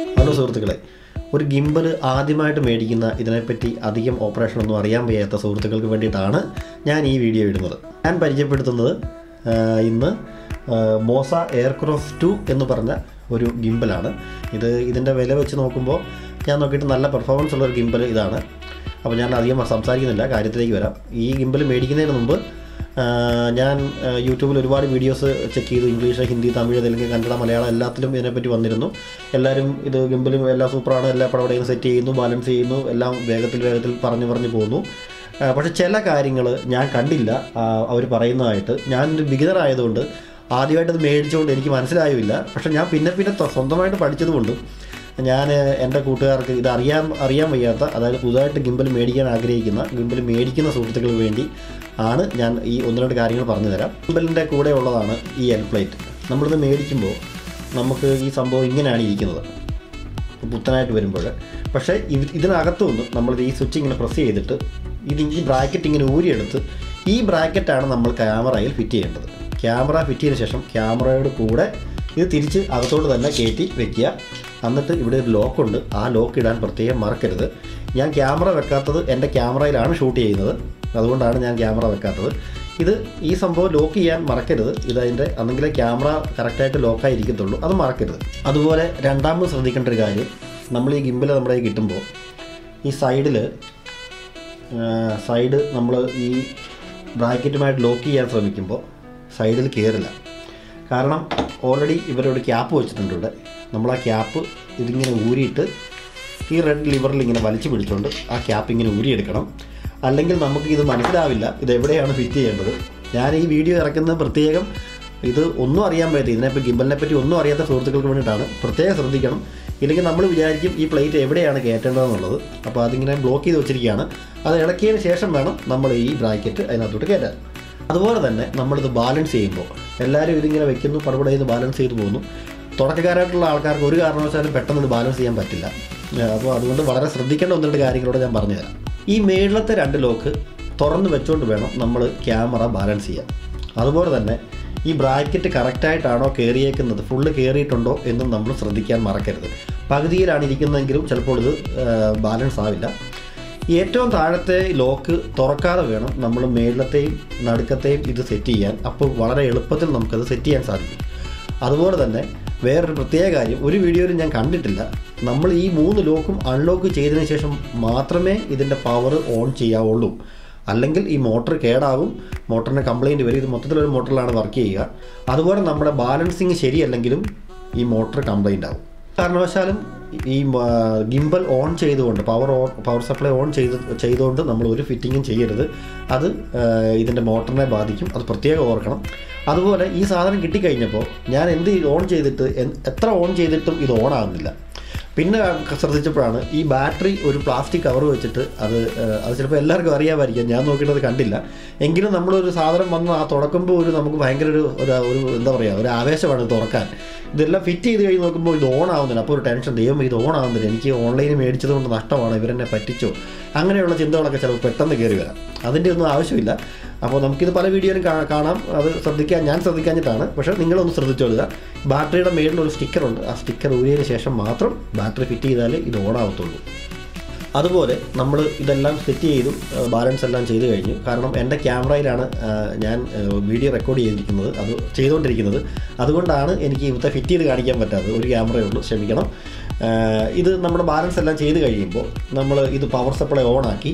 Hello സുഹൃത്തുക്കളെ ഒരു gimbal ആദ്യമായിട്ട് മേടിക്കുന്ന ഇതിനെപ്പറ്റി അധികം ഓപ്പറേഷൻ ഒന്നും അറിയാൻ വയ്യാത്ത സുഹൃത്തുക്കൾക്ക് വേണ്ടിയിട്ടാണ് ഞാൻ ഈ വീഡിയോ ഇടുന്നത്. ഞാൻ പരിചയപ്പെടുത്തുന്നത് ഇന്ന് മോസ എയർക്രോഫ്റ്റ് ടു എന്ന് പറഞ്ഞ ഒരു ഗിംബലാണ്. ഇത് ഇതിന്റെ വില വെച്ച് നോക്കുമ്പോൾ ഞാൻ നോക്കിയിട്ട് നല്ല പെർഫോമൻസ് ഉള്ള ഒരു ഗിംബൽ ഇതാണ്. അപ്പോൾ ഞാൻ അധികം സംസാരിക്കുന്നില്ല കാര്യത്തിലേക്ക് വരാം. ഈ ഗിംബൽ മേടിക്കുന്നതിന് മുമ്പ് ഞാൻ യൂട്യൂബിൽ ഒരുപാട് വീഡിയോസ് ചെക്ക് ചെയ്തു. ഇംഗ്ലീഷ് ഹിന്ദി തമിഴ് തെലുങ്ക് കന്നഡ മലയാളം എല്ലാത്തിലും ഇതിനെപ്പറ്റി വന്നിരുന്നു. എല്ലാവരും ഇത് ഗിംബിലും എല്ലാം സൂപ്പറാണ് എല്ലാ പടപടയും സെറ്റ് ചെയ്യുന്നു ബാലൻസ് ചെയ്യുന്നു എല്ലാം വേഗത്തിൽ വേഗത്തിൽ പറഞ്ഞു പറഞ്ഞു പോകുന്നു പക്ഷേ ചില കാര്യങ്ങൾ ഞാൻ കണ്ടില്ല അവർ പറയുന്നതായിട്ട്. ഞാൻ ബിഗിനർ ആയതുകൊണ്ട് ആദ്യമായിട്ട് അത് മേടിച്ചുകൊണ്ട് എനിക്ക് മനസ്സിലായില്ല പക്ഷേ ഞാൻ പിന്നെ പിന്നെ സ്വന്തമായിട്ട് പഠിച്ചതുകൊണ്ട് ഞാൻ എന്റെ കൂട്ടുകാർക്ക് ഇത് അറിയാൻ അറിയാൻ വയ്യാത്ത അതായത് പുതുതായിട്ട് ഗിംബൽ മേടിക്കാൻ ആഗ്രഹിക്കുന്ന ഗിംബൽ മേടിക്കുന്ന സുഹൃത്തുക്കൾക്ക് വേണ്ടി ആണ് ഞാൻ ഈ ഒന്ന് രണ്ട് കാര്യങ്ങൾ പറഞ്ഞു തരാം ടെമ്പിളിന്റെ കൂടെ ഉള്ളതാണ് ഈ എൽ പ്ലേറ്റ് നമ്മളിത് മേടിക്കുമ്പോൾ നമുക്ക് ഈ സംഭവം ഇങ്ങനെയാണ് ഇരിക്കുന്നത്. പുത്തനായിട്ട് വരുമ്പോൾ. പക്ഷേ ഇത് ഇതിനകത്തുനിന്ന് നമ്മൾ ഈ സ്വിച്ച് ഇങ്ങനെ പ്രസ് ചെയ്തിട്ട് ഇത് ഈ ബ്രാക്കറ്റ് ഇങ്ങനെ ഊരിയെടുത്ത് ഈ ബ്രാക്കറ്റാണ് നമ്മൾ ക്യാമറയിൽ ഫിറ്റ് ചെയ്യേണ്ടത്. ക്യാമറ ഫിറ്റ് ചെയ്തതിന് ശേഷം ക്യാമറയുടെ കൂടെ ഇത് തിരിച്ച് അകത്തോട്ട് തന്നെ കയറ്റി വെക്കുക. എന്നിട്ട് ഇവിടെ ഒരു ലോക്കുണ്ട് ആ ലോക്ക് ഇടാൻ പ്രത്യേകം മറക്കരുത്. ഞാൻ ക്യാമറ വെക്കാത്തത് എന്റെ ക്യാമറയിലാണ് ഷൂട്ട് ചെയ്യുന്നത്. അതുകൊണ്ടാണ് ഞാൻ ക്യാമറ വെക്കാത്തത്. ഇത് ഈ സംഭവം ലോക്ക് ചെയ്യാൻ മറക്കരുത്. ഇത് അതിന്റെ അന്നെങ്കിലേ ക്യാമറ കറക്റ്റായിട്ട് ലോക്കായിരിക്കത്തുള്ളൂ. അത് മറക്കരുത്. അതുപോലെ രണ്ടാമത് ശ്രദ്ധിക്കേണ്ട ഒരു കാര്യം. നമ്മൾ ഈ ഗിമ്പിൽ നമ്മുടെ കയ്യിൽ കിട്ടുമ്പോൾ ഈ സൈഡിൽ സൈഡ് നമ്മൾ ഈ ബ്രാക്കറ്റുമായിട്ട് ലോക്ക് ചെയ്യാൻ ശ്രമിക്കുമ്പോൾ സൈഡിൽ കയറില്ല കാരണം ഓൾറെഡി ഇവരൊരു ക്യാപ്പ് വെച്ചിട്ടുണ്ട് ഇവിടെ. നമ്മൾ ആ ക്യാപ്പ് ഇതിങ്ങനെ ഊരിയിട്ട് ഈ റെഡ് ലിവറിൽ ഇങ്ങനെ വലിച്ചു പിടിച്ചുകൊണ്ട് ആ ക്യാപ്പ് ഇങ്ങനെ ഊരിയെടുക്കണം. അല്ലെങ്കിൽ നമുക്ക് ഇത് മനസ്സിലാവില്ല ഇത് എവിടെയാണ് ഫിറ്റ് ചെയ്യേണ്ടത്. ഞാൻ ഈ വീഡിയോ ഇറക്കുന്നത് പ്രത്യേകം ഇത് ഒന്നും അറിയാൻ പറ്റില്ല ഇതിനെപ്പറ്റി ഗിംബലിനെ പറ്റി ഒന്നും അറിയാത്ത സുഹൃത്തുക്കൾക്ക് വേണ്ടിയിട്ടാണ്. പ്രത്യേകം ശ്രദ്ധിക്കണം. ഇല്ലെങ്കിൽ നമ്മൾ വിചാരിക്കും ഈ പ്ലേറ്റ് എവിടെയാണ് കയറ്റേണ്ടതെന്നുള്ളത്. അപ്പോൾ അതിങ്ങനെ ബ്ലോക്ക് ചെയ്ത് വെച്ചിരിക്കുകയാണ്. അത് ഇളക്കിയതിന് ശേഷം വേണം നമ്മൾ ഈ ബ്രാക്കറ്റ് അതിനകത്തോട്ട് കയറ്റാൻ. അതുപോലെ തന്നെ നമ്മളിത് ബാലൻസ് ചെയ്യുമ്പോൾ എല്ലാവരും ഇതിങ്ങനെ വെക്കുന്നു പടപടയിൽ ബാലൻസ് ചെയ്ത് പോകുന്നു. തുടക്കക്കാരായിട്ടുള്ള ആൾക്കാർക്ക് ഒരു കാരണവശാലും പെട്ടെന്ന് ഇത് ബാലൻസ് ചെയ്യാൻ പറ്റില്ല. അപ്പോൾ അതുകൊണ്ട് വളരെ ശ്രദ്ധിക്കേണ്ട ഒന്ന് രണ്ട് കാര്യങ്ങളോട് ഞാൻ പറഞ്ഞുതരാം. ഈ മേളിലത്തെ രണ്ട് ലോക്ക് തുറന്ന് വെച്ചുകൊണ്ട് വേണം നമ്മൾ ക്യാമറ ബാലൻസ് ചെയ്യാൻ. അതുപോലെ തന്നെ ഈ ബ്രാക്കറ്റ് കറക്റ്റായിട്ടാണോ കയറിയേക്കുന്നത് ഫുള്ള് കയറിയിട്ടുണ്ടോ എന്നും നമ്മൾ ശ്രദ്ധിക്കാൻ മറക്കരുത്. പകുതിയിലാണ് ഇരിക്കുന്നതെങ്കിലും ചിലപ്പോൾ ഇത് ബാലൻസ് ആവില്ല. ഏറ്റവും താഴത്തെ ലോക്ക് തുറക്കാതെ വേണം നമ്മൾ മേളിലത്തെയും നടുക്കത്തെയും ഇത് സെറ്റ് ചെയ്യാൻ. അപ്പോൾ വളരെ എളുപ്പത്തിൽ നമുക്കത് സെറ്റ് ചെയ്യാൻ സാധിക്കും. അതുപോലെ തന്നെ വേറൊരു പ്രത്യേക കാര്യം. ഒരു വീഡിയോയിലും ഞാൻ കണ്ടിട്ടില്ല. നമ്മൾ ഈ മൂന്ന് ലോക്കും അൺലോക്ക് ചെയ്തതിന് ശേഷം മാത്രമേ ഇതിന്റെ പവർ ഓൺ ചെയ്യാവുള്ളൂ. അല്ലെങ്കിൽ ഈ മോട്ടർ കേടാകും. മോട്ടറിന് കംപ്ലയിന്റ് വരും. ഇത് മൊത്തത്തിലൊരു മോട്ടറിലാണ് വർക്ക് ചെയ്യുക. അതുപോലെ നമ്മുടെ ബാലൻസിങ് ശരിയല്ലെങ്കിലും ഈ മോട്ടർ കംപ്ലയിന്റ് ആകും കാരണവശാലും ഈ ഗിംബൽ ഓൺ ചെയ്തുകൊണ്ട് power on power supply on ചെയ്ത് ചെയ്തുകൊണ്ട് നമ്മൾ ഒരു ഫിറ്റിങ്ങും ചെയ്യരുത്. അത് ഇതിന്റെ മോട്ടറിനെ ബാധിക്കും. അത് പ്രത്യേകം ഓർക്കണം. അതുപോലെ ഈ സാധനം കിട്ടിക്കഴിഞ്ഞപ്പോൾ ഞാൻ എന്ത് ഓൺ ചെയ്തിട്ട് എത്ര ഓൺ ചെയ്തിട്ടും ഇത് ഓൺ ആകുന്നില്ല പിന്നെ ശ്രദ്ധിച്ചപ്പോഴാണ് ഈ ബാറ്ററി ഒരു പ്ലാസ്റ്റിക് കവർ വെച്ചിട്ട് അത് അത് ചിലപ്പോൾ എല്ലാവർക്കും അറിയാമായിരിക്കാം. ഞാൻ നോക്കിയിട്ടത് കണ്ടില്ല. എങ്കിലും നമ്മളൊരു സാധനം വന്ന് ആ തുറക്കുമ്പോൾ ഒരു നമുക്ക് ഭയങ്കര ഒരു ഒരു എന്താ പറയുക ഒരു ആവേശമാണ് തുറക്കാൻ. ഇതെല്ലാം ഫിറ്റ് ചെയ്ത് കഴിഞ്ഞ് നോക്കുമ്പോൾ ഇത് ഓൺ ആവുന്നില്ല. അപ്പോൾ ഒരു ടെൻഷൻ ദൈവം ഇത് ഓൺ ആവുന്നില്ല. എനിക്ക് ഓൺലൈനിൽ മേടിച്ചത് കൊണ്ട് നഷ്ടമാണ്. ഇവരെന്നെ പറ്റിച്ചോ? അങ്ങനെയുള്ള ചിന്തകളൊക്കെ ചിലപ്പോൾ പെട്ടെന്ന് കയറി വരാം. അതിന്റെ ഒന്നും ആവശ്യമില്ല. അപ്പോൾ നമുക്കിത് പല വീഡിയോയിലും കാണാം. അത് ശ്രദ്ധിക്കാൻ ഞാൻ ശ്രദ്ധിക്കാഞ്ഞിട്ടാണ്. പക്ഷേ നിങ്ങളൊന്ന് ശ്രദ്ധിച്ചോളുക ബാറ്ററിയുടെ മേളിൽ ഒരു സ്റ്റിക്കറുണ്ട് ആ സ്റ്റിക്കർ ഊരിയതിന് ശേഷം മാത്രം ബാറ്ററി ഫിറ്റ് ചെയ്താൽ ഇത് ഓൺ ആവത്തുള്ളൂ അതുപോലെ നമ്മൾ ഇതെല്ലാം സെറ്റ് ചെയ്തു ബാലൻസ് എല്ലാം ചെയ്തു കഴിഞ്ഞു. കാരണം എന്റെ ക്യാമറയിലാണ് ഞാൻ വീഡിയോ റെക്കോർഡ് ചെയ്തിരിക്കുന്നത്. അത് ചെയ്തുകൊണ്ടിരിക്കുന്നത്. അതുകൊണ്ടാണ് എനിക്ക് ഇവിടുത്തെ ഫിറ്റ് ചെയ്ത് കാണിക്കാൻ പറ്റാത്തത്. ഒരു ക്യാമറയേ ഉള്ളൂ. ക്ഷമിക്കണം. ഇത് നമ്മുടെ ബാലൻസ് എല്ലാം ചെയ്ത് കഴിയുമ്പോൾ നമ്മൾ ഇത് പവർ സപ്ലൈ ഓൺ ആക്കി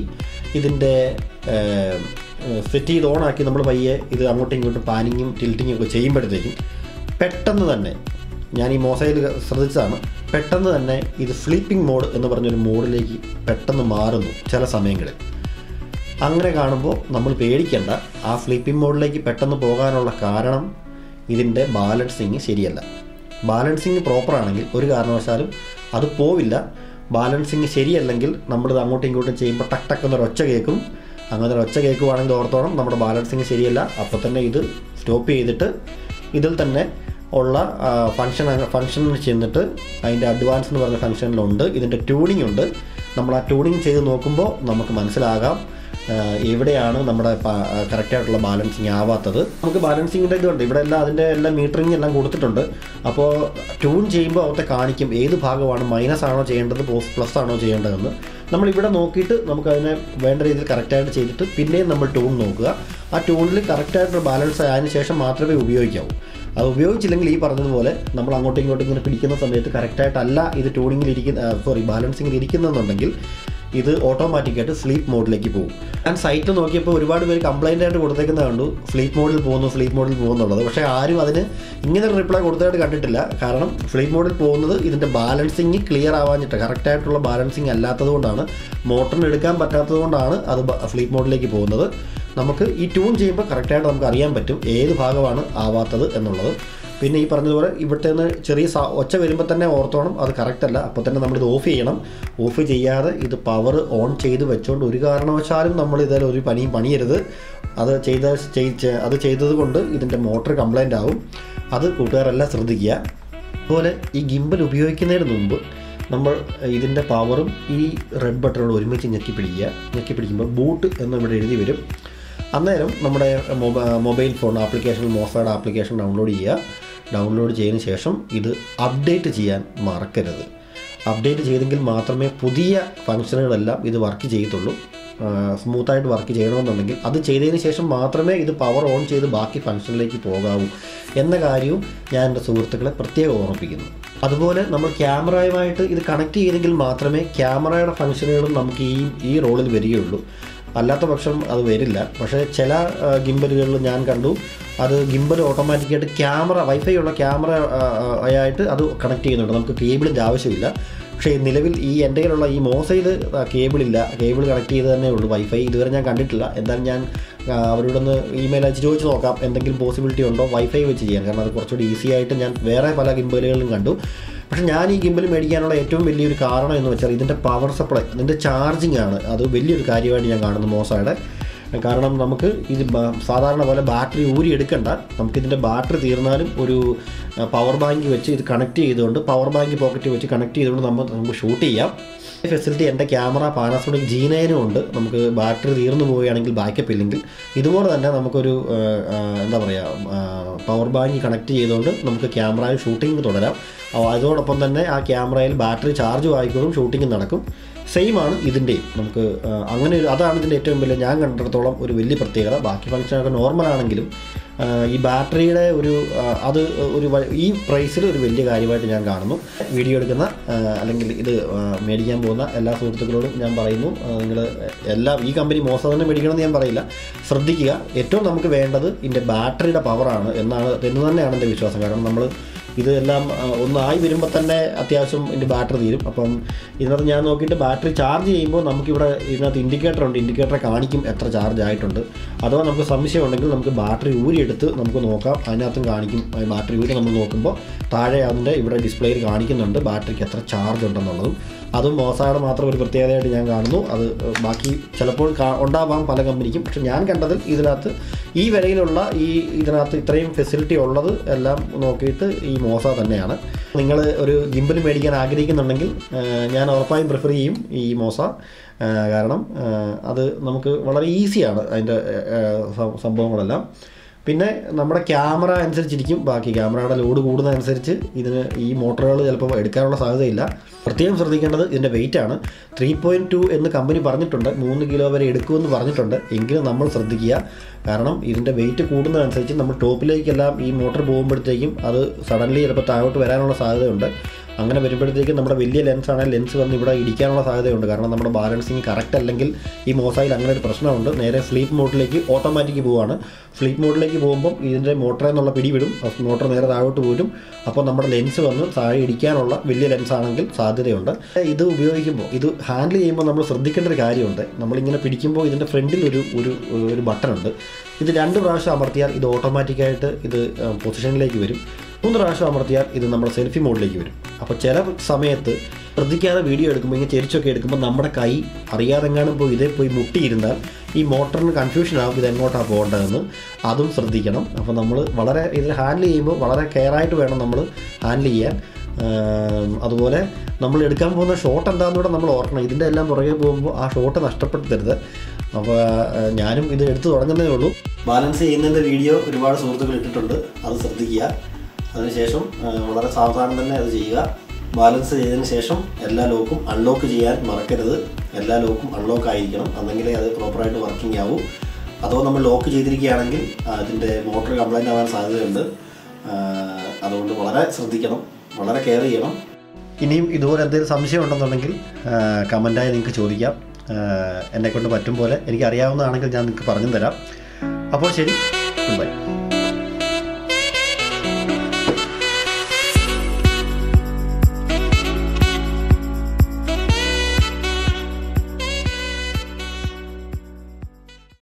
ഇതിന്റെ സെറ്റ് ചെയ്ത് ഓണാക്കി നമ്മൾ പയ്യെ ഇത് അങ്ങോട്ടും ഇങ്ങോട്ടും പാനിങ്ങും ടിൽറ്റിങ്ങും ഒക്കെ ചെയ്യുമ്പോഴത്തേക്കും പെട്ടെന്ന് തന്നെ ഞാൻ ഈ മോസയിൽ ശ്രദ്ധിച്ചതാണ്. പെട്ടെന്ന് തന്നെ ഇത് സ്ലീപ്പിംഗ് മോഡ് എന്ന് പറഞ്ഞൊരു മോഡിലേക്ക് പെട്ടെന്ന് മാറുന്നു ചില സമയങ്ങളിൽ. അങ്ങനെ കാണുമ്പോൾ നമ്മൾ പേടിക്കേണ്ട. ആ സ്ലീപ്പിംഗ് മോഡിലേക്ക് പെട്ടെന്ന് പോകാനുള്ള കാരണം ഇതിന്റെ ബാലൻസിങ് ശരിയല്ല. ബാലൻസിങ് പ്രോപ്പറാണെങ്കിൽ ഒരു കാരണവശാലും അത് പോവില്ല. ബാലൻസിങ് ശരിയല്ലെങ്കിൽ നമ്മളിത് അങ്ങോട്ടും ഇങ്ങോട്ടും ചെയ്യുമ്പോൾ ടക്ക് എന്നൊരു ഒച്ച കേൾക്കും. അങ്ങനെ ഒച്ച കേൾക്കുവാണെങ്കിൽ ഓർത്തോണം. നമ്മുടെ ബാലൻസിങ് ശരിയല്ല. അപ്പോൾ തന്നെ ഇത് സ്റ്റോപ്പ് ചെയ്തിട്ട് ഇതിൽ തന്നെ ഉള്ള ഫങ്ഷൻ ഫങ്ഷനിൽ ചെന്നിട്ട് അതിന്റെ അഡ്വാൻസ് എന്ന് പറഞ്ഞ ഫങ്ഷനിലുണ്ട് ഇതിന്റെ ട്യൂണിംഗ് ഉണ്ട്. നമ്മൾ ആ ട്യൂണിങ് ചെയ്ത് നോക്കുമ്പോൾ നമുക്ക് മനസ്സിലാകാം എവിടെയാണ് നമ്മുടെ കറക്റ്റായിട്ടുള്ള ബാലൻസിങ് ആവാത്തത്. നമുക്ക് ബാലൻസിങ്ങിന്റെ ഇതുണ്ട്. ഇവിടെ എല്ലാം അതിന്റെ എല്ലാം മീറ്ററിങ് എല്ലാം കൊടുത്തിട്ടുണ്ട്. അപ്പോൾ ട്യൂൺ ചെയ്യുമ്പോൾ അവിടുത്തെ കാണിക്കും ഏത് ഭാഗമാണ് മൈനസ് ആണോ ചെയ്യേണ്ടത് പ്ലസ് ആണോ ചെയ്യേണ്ടതെന്ന്. നമ്മൾ ഇവിടെ നോക്കിയിട്ട് നമുക്ക് അതിനെ വേണ്ട രീതിയിൽ കറക്റ്റായിട്ട് ചെയ്തിട്ട് പിന്നെയും നമ്മൾ ട്യൂൺ നോക്കുക. ആ ട്യൂണിൽ കറക്റ്റായിട്ടുള്ള ബാലൻസ് ആയതിന് ശേഷം മാത്രമേ ഉപയോഗിക്കാവൂ. അത് ഉപയോഗിച്ചില്ലെങ്കിൽ ഈ പറഞ്ഞതുപോലെ നമ്മൾ അങ്ങോട്ടും ഇങ്ങോട്ടും ഇങ്ങനെ പിടിക്കുന്ന സമയത്ത് കറക്റ്റായിട്ടല്ല ഇത് ട്യൂണിങ്ങിൽ ഇരിക്കുന്ന സോറി ബാലൻസിങ്ങിൽ ഇരിക്കുന്നെന്നുണ്ടെങ്കിൽ ഇത് ഓട്ടോമാറ്റിക്കായിട്ട് സ്ലീപ്പ് മോഡിലേക്ക് പോകും. ഞാൻ സൈറ്റിൽ നോക്കിയപ്പോൾ ഒരുപാട് പേര് കംപ്ലൈന്റ് ആയിട്ട് കൊടുത്തേക്കുന്നത് കണ്ടു. സ്ലീപ്പ് മോഡിൽ പോകുന്നു സ്ലീപ്പ് മോഡിൽ പോകുന്നുള്ളത്. പക്ഷേ ആരും അതിന് ഇങ്ങനെ ഒരു റിപ്ലൈ കൊടുത്തതായിട്ട് കണ്ടിട്ടില്ല. കാരണം സ്ലീപ്പ് മോഡിൽ പോകുന്നത് ഇതിന്റെ ബാലൻസിങ് ക്ലിയർ ആവാഞ്ഞിട്ട് കറക്റ്റായിട്ടുള്ള ബാലൻസിങ് അല്ലാത്തത് കൊണ്ടാണ്. മോട്ടറിന് എടുക്കാൻ പറ്റാത്തത് കൊണ്ടാണ് അത് സ്ലീപ്പ് മോഡിലേക്ക് പോകുന്നത്. നമുക്ക് ഈ ട്യൂൺ ചെയ്യുമ്പോൾ കറക്റ്റായിട്ട് നമുക്ക് അറിയാൻ പറ്റും. ഏത് ഭാഗമാണ് ആവാത്തത് എന്നുള്ളത്. പിന്നെ ഈ പറഞ്ഞതുപോലെ ഇവിടുത്തെ നിന്ന് ചെറിയ ഒച്ച വരുമ്പോൾ തന്നെ ഓർത്തോണം അത് കറക്റ്റല്ല അപ്പോൾ തന്നെ നമ്മളിത് ഓഫ് ചെയ്യണം. ഓഫ് ചെയ്യാതെ ഇത് പവർ ഓൺ ചെയ്ത് വെച്ചുകൊണ്ട് ഒരു കാരണവശാലും നമ്മൾ ഇതിൽ ഒരു പണിയും പണിയരുത്. അത് ചെയ്ത ചെയ്- അത് ചെയ്തത് കൊണ്ട് ഇതിന്റെ മോട്ടർ കംപ്ലൈന്റ് ആവും. അത് കൂട്ടുകാരെല്ലാം ശ്രദ്ധിക്കുക. അതുപോലെ ഈ ഗിംബൽ ഉപയോഗിക്കുന്നതിന് മുമ്പ് നമ്മൾ ഇതിന്റെ പവറും ഈ റെഡ് ബട്ടണോട് ഒരുമിച്ച് ഞെക്കി പിടിക്കുക. ഞെക്കി പിടിക്കുമ്പോൾ ബൂട്ട് എന്ന് ഇവിടെ എഴുതി വരും. അന്നേരം നമ്മുടെ മൊബൈൽ ഫോൺ ആപ്ലിക്കേഷൻ മോഫയുടെ ആപ്ലിക്കേഷൻ ഡൗൺലോഡ് ചെയ്യുക. ഡൗൺലോഡ് ചെയ്തതിന് ശേഷം ഇത് അപ്ഡേറ്റ് ചെയ്യാൻ മറക്കരുത്. അപ്ഡേറ്റ് ചെയ്തെങ്കിൽ മാത്രമേ പുതിയ ഫംഗ്ഷനുകളെല്ലാം ഇത് വർക്ക് ചെയ്യത്തുള്ളൂ. സ്മൂത്തായിട്ട് വർക്ക് ചെയ്യണമെന്നുണ്ടെങ്കിൽ അത് ചെയ്തതിന് ശേഷം മാത്രമേ ഇത് പവർ ഓൺ ചെയ്ത് ബാക്കി ഫംഗ്ഷനിലേക്ക് പോകാവൂ എന്ന കാര്യവും ഞാൻ എന്റെ സുഹൃത്തുക്കളെ പ്രത്യേകം ഓർമ്മിപ്പിക്കുന്നു. അതുപോലെ നമ്മൾ ക്യാമറയുമായിട്ട് ഇത് കണക്ട് ചെയ്തെങ്കിൽ മാത്രമേ ക്യാമറയുടെ ഫംഗ്ഷനുകളും നമുക്ക് ഈ ഈ റോളിൽ വരികയുള്ളൂ. അല്ലാത്ത പക്ഷം അത് വരില്ല. പക്ഷേ ചില ഗിംബലുകളിൽ ഞാൻ കണ്ടു അത് ഗിംബൽ ഓട്ടോമാറ്റിക്കായിട്ട് ക്യാമറ വൈഫൈ ഉള്ള ക്യാമറ ആയിട്ട് അത് കണക്ട് ചെയ്യുന്നുണ്ട്. നമുക്ക് കേബിളിന്റെ ആവശ്യമില്ല. പക്ഷേ നിലവിൽ ഈ എന്റെ കയ്യിലുള്ള ഈ മോസയിൽ കേബിളില്ല കേബിൾ കണക്ട് ചെയ്ത് തന്നെ ഉള്ളൂ വൈഫൈ ഇതുവരെ ഞാൻ കണ്ടിട്ടില്ല. എന്തായാലും ഞാൻ അവരോട് അവരോടൊന്ന് ഇമെയിൽ അയച്ച് ചോദിച്ച് നോക്കാം. എന്തെങ്കിലും പോസിബിലിറ്റി ഉണ്ടോ വൈഫൈ വെച്ച് ചെയ്യാൻ? കാരണം അത് കുറച്ചുകൂടി ഈസി ആയിട്ട് ഞാൻ വേറെ പല ഗിംബലുകളിലും കണ്ടു. പക്ഷേ ഞാൻ ഈ ഗിംബൽ മേടിക്കാനുള്ള ഏറ്റവും വലിയൊരു കാരണം എന്ന് വെച്ചാൽ ഇതിന്റെ പവർ സപ്ലൈ ഇതിന്റെ ചാർജിങ് ആണ്. അത് വലിയൊരു കാര്യമായിട്ട് ഞാൻ കാണുന്നു മോസയുടെ. കാരണം നമുക്ക് ഇത് സാധാരണ പോലെ ബാറ്ററി ഊരി എടുക്കണ്ട. നമുക്കിതിന്റെ ബാറ്ററി തീർന്നാലും ഒരു പവർ ബാങ്ക് വെച്ച് ഇത് കണക്ട് ചെയ്തുകൊണ്ട് പവർ ബാങ്ക് പോക്കറ്റ് വെച്ച് കണക്ട് ചെയ്തുകൊണ്ട് നമ്മൾ നമുക്ക് ഷൂട്ട് ചെയ്യാം. ഫെസിലിറ്റി എന്റെ ക്യാമറ പാനാസോണിക് ജി ഉണ്ട്. നമുക്ക് ബാറ്ററി തീർന്നു പോവുകയാണെങ്കിൽ ബാക്കപ്പ് ഇല്ലെങ്കിൽ. ഇതുപോലെ തന്നെ നമുക്കൊരു എന്താ പറയുക പവർ ബാങ്ക് കണക്ട് ചെയ്തുകൊണ്ട് നമുക്ക് ക്യാമറയിൽ ഷൂട്ടിംഗ് തുടരാം. അതോടൊപ്പം തന്നെ ആ ക്യാമറയിൽ ബാറ്ററി ചാർജ് ആയിക്കോളും ഷൂട്ടിംഗ് നടക്കും. സെയിം ആണ് ഇതിന്റെയും നമുക്ക് അങ്ങനെ ഒരു അതാണ് ഇതിന്റെ ഏറ്റവും വലിയ ഞാൻ കണ്ടിടത്തോളം ഒരു വലിയ പ്രത്യേകത. ബാക്കി ഫംഗ്ഷനൊക്കെ നോർമൽ ആണെങ്കിലും ഈ ബാറ്ററിയുടെ ഒരു അത് ഒരു ഈ പ്രൈസിൽ ഒരു വലിയ കാര്യമായിട്ട് ഞാൻ കാണുന്നു. വീഡിയോ എടുക്കുന്ന അല്ലെങ്കിൽ ഇത് മേടിക്കാൻ പോകുന്ന എല്ലാ സുഹൃത്തുക്കളോടും ഞാൻ പറയുന്നു. നിങ്ങൾ എല്ലാം ഈ കമ്പനി മോശം തന്നെ മേടിക്കണമെന്ന് ഞാൻ പറയില്ല. ശ്രദ്ധിക്കുക. ഏറ്റവും നമുക്ക് വേണ്ടത് ഇതിന്റെ ബാറ്ററിയുടെ പവറാണ് എന്നാണ് എന്ന് തന്നെയാണ് എന്റെ വിശ്വാസം. കാരണം നമ്മൾ ഇതെല്ലാം ഒന്നായി വരുമ്പോൾ തന്നെ അത്യാവശ്യം ഇതിന്റെ ബാറ്ററി തീരും. അപ്പം ഇതിനകത്ത് ഞാൻ നോക്കിയിട്ട് ബാറ്ററി ചാർജ് ചെയ്യുമ്പോൾ നമുക്കിവിടെ ഇതിനകത്ത് ഇൻഡിക്കേറ്റർ ഉണ്ട്. ഇൻഡിക്കേറ്റർ കാണിക്കും എത്ര ചാർജ് ആയിട്ടുണ്ട്. അഥവാ നമുക്ക് സംശയം ഉണ്ടെങ്കിൽ നമുക്ക് ബാറ്ററി ഊരിയെടുത്ത് നമുക്ക് നോക്കാം. അതിനകത്തും കാണിക്കും. ബാറ്ററി ഊരി നമ്മൾ നോക്കുമ്പോൾ താഴെ അതിന്റെ ഇവിടെ ഡിസ്പ്ലേയിൽ കാണിക്കുന്നുണ്ട് ബാറ്ററിക്ക് എത്ര ചാർജ് ഉണ്ടെന്നുള്ളതും. അതും മോസായുടെ മാത്രം ഒരു പ്രത്യേകതയായിട്ട് ഞാൻ കാണുന്നു. അത് ബാക്കി ചിലപ്പോൾ ഉണ്ടാവാം പല കമ്പനിക്കും. പക്ഷെ ഞാൻ കണ്ടതിൽ ഇതിനകത്ത് ഈ വിലയിലുള്ള ഈ ഇതിനകത്ത് ഇത്രയും ഫെസിലിറ്റി ഉള്ളത് എല്ലാം നോക്കിയിട്ട് ഈ മോസ തന്നെയാണ്. നിങ്ങൾ ഒരു ഗിംബൽ മേടിക്കാൻ ആഗ്രഹിക്കുന്നുണ്ടെങ്കിൽ ഞാൻ ഉറപ്പായും പ്രിഫർ ചെയ്യും ഈ മോസ. കാരണം അത് നമുക്ക് വളരെ ഈസിയാണ് അതിന്റെ സംഭവങ്ങളെല്ലാം. പിന്നെ നമ്മുടെ ക്യാമറ അനുസരിച്ചിരിക്കും. ബാക്കി ക്യാമറയുടെ ലോഡ് കൂടുന്നതനുസരിച്ച് ഇതിന് ഈ മോട്ടറുകൾ ചിലപ്പോൾ എടുക്കാനുള്ള സാധ്യതയില്ല. പ്രത്യേകം ശ്രദ്ധിക്കേണ്ടത് ഇതിന്റെ വെയിറ്റ് ആണ്. ത്രീ പോയിന്റ് ടു എന്ന് കമ്പനി പറഞ്ഞിട്ടുണ്ട്. മൂന്ന് കിലോ വരെ എടുക്കുമെന്ന് പറഞ്ഞിട്ടുണ്ട്. എങ്കിലും നമ്മൾ ശ്രദ്ധിക്കുക. കാരണം ഇതിന്റെ വെയിറ്റ് കൂടുന്നതനുസരിച്ച് നമ്മൾ ടോപ്പിലേക്കെല്ലാം ഈ മോട്ടർ പോകുമ്പോഴത്തേക്കും അത് സഡൻലി ചിലപ്പോൾ താഴോട്ട് വരാനുള്ള സാധ്യതയുണ്ട്. അങ്ങനെ വരുമ്പോഴത്തേക്കും നമ്മുടെ വലിയ ലെൻസ് ആണെങ്കിൽ ലെൻസ് വന്ന് ഇവിടെ ഇടിക്കാനുള്ള സാധ്യതയുണ്ട്. കാരണം നമ്മുടെ ബാലൻസിങ് കറക്റ്റ് അല്ലെങ്കിൽ ഈ മോസായിൽ അങ്ങനെ ഒരു പ്രശ്നമുണ്ട്. നേരെ സ്ലീപ്പ് മോഡിലേക്ക് ഓട്ടോമാറ്റിക് പോവാണ്. സ്ലീപ്പ് മോഡിലേക്ക് പോകുമ്പോൾ ഇതിന്റെ മോട്ടറിൽ നിന്നുള്ള പിടി വിടും. മോട്ടർ നേരെ താഴോട്ട് പോരും. അപ്പോൾ നമ്മുടെ ലെൻസ് വന്ന് താഴെ ഇടിക്കാനുള്ള വലിയ ലെൻസ് ആണെങ്കിൽ സാധ്യതയുണ്ട്. ഇത് ഉപയോഗിക്കുമ്പോൾ ഇത് ഹാൻഡിൽ ചെയ്യുമ്പോൾ നമ്മൾ ശ്രദ്ധിക്കേണ്ട ഒരു കാര്യമുണ്ട്. നമ്മളിങ്ങനെ പിടിക്കുമ്പോൾ ഇതിന്റെ ഫ്രണ്ടിൽ ഒരു ഒരു ഒരു ബട്ടൺ ഉണ്ട്. ഇത് രണ്ട് പ്രാവശ്യം അമർത്തിയാൽ ഇത് ഓട്ടോമാറ്റിക്കായിട്ട് ഇത് പൊസിഷനിലേക്ക് വരും. മൂന്ന് പ്രാവശ്യം അമർത്തിയാൽ ഇത് നമ്മുടെ സെൽഫി മോഡിലേക്ക് വരും. അപ്പോൾ ചില സമയത്ത് ശ്രദ്ധിക്കാതെ വീഡിയോ എടുക്കുമ്പോൾ ഇങ്ങനെ ചെരിച്ചൊക്കെ എടുക്കുമ്പോൾ നമ്മുടെ കൈ അറിയാതെങ്ങാനും പോയി ഇതേ പോയി മുട്ടിയിരുന്നാൽ ഈ മോട്ടറിന് കൺഫ്യൂഷൻ ആകും ഇത് എങ്ങോട്ടാണ് പോകേണ്ടതെന്ന്. അതും ശ്രദ്ധിക്കണം. അപ്പോൾ നമ്മൾ വളരെ ഇതിൽ ഹാൻഡിൽ ചെയ്യുമ്പോൾ വളരെ കെയർ ആയിട്ട് വേണം നമ്മൾ ഹാൻഡിൽ ചെയ്യാൻ. അതുപോലെ നമ്മൾ എടുക്കാൻ പോകുന്ന ഷോട്ട് എന്താണെന്നൂടെ നമ്മൾ ഓർക്കണം. ഇതിന്റെ എല്ലാം പുറകെ പോകുമ്പോൾ ആ ഷോട്ട് നഷ്ടപ്പെടുത്തരുത്. അപ്പോൾ ഞാനും ഇത് എടുത്തു തുടങ്ങുന്നതേ ഉള്ളൂ. ബാലൻസ് ചെയ്യുന്നതിന്റെ വീഡിയോ ഒരുപാട് സുഹൃത്തുക്കൾ ഇട്ടിട്ടുണ്ട്. അത് ശ്രദ്ധിക്കുക. അതിനുശേഷം വളരെ സാവധാനം തന്നെ അത് ചെയ്യുക. ബാലൻസ് ചെയ്തതിന് ശേഷം എല്ലാ ലോക്കും അൺലോക്ക് ചെയ്യാൻ മറക്കരുത്. എല്ലാ ലോക്കും അൺലോക്ക് ആയിരിക്കണം. അന്നെങ്കിലേ അത് പ്രോപ്പറായിട്ട് വർക്കിംഗ് ആവൂ. അതോ നമ്മൾ ലോക്ക് ചെയ്തിരിക്കുകയാണെങ്കിൽ അതിന്റെ മോട്ടർ കംപ്ലൈന്റ് ആവാൻ സാധ്യതയുണ്ട്. അതുകൊണ്ട് വളരെ ശ്രദ്ധിക്കണം. വളരെ കെയർ ചെയ്യണം. ഇനിയും ഇതുപോലെ എന്തെങ്കിലും സംശയം ഉണ്ടെന്നുണ്ടെങ്കിൽ കമന്റായി നിങ്ങൾക്ക് ചോദിക്കാം. എന്നെക്കൊണ്ട് പറ്റും പോലെ. എനിക്ക് അറിയാവുന്നതാണെങ്കിൽ ഞാൻ നിങ്ങൾക്ക് പറഞ്ഞു തരാം അപ്പോൾ ശരി. ബൈ